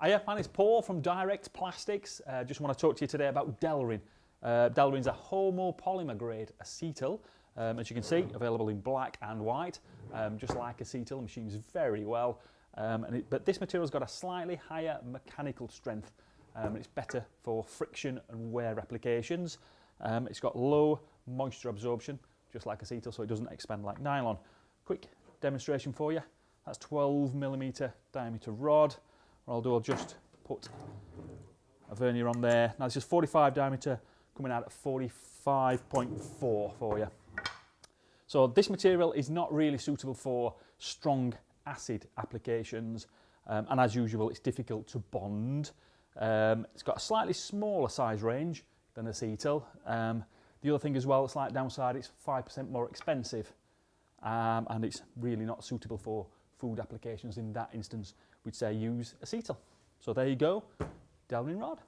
Hiya, my name's Paul from Direct Plastics. Uh, just want to talk to you today about Delrin. Uh, Delrin's a homopolymer grade acetal. Um, as you can see, available in black and white, um, just like acetal, machines very well. Um, it, but this material's got a slightly higher mechanical strength. Um, it's better for friction and wear applications. Um, it's got low moisture absorption, just like acetal, so it doesn't expand like nylon. Quick demonstration for you. That's 12 millimeter diameter rod. What I'll do, I'll just put a vernier on there. Now this is 45 diameter coming out at 45.4 for you. So this material is not really suitable for strong acid applications um, and as usual it's difficult to bond. Um, it's got a slightly smaller size range than acetal. Um, the other thing as well, slight downside, it's 5% more expensive um, and it's really not suitable for food applications in that instance, we'd say use acetal. So there you go, Delrin rod.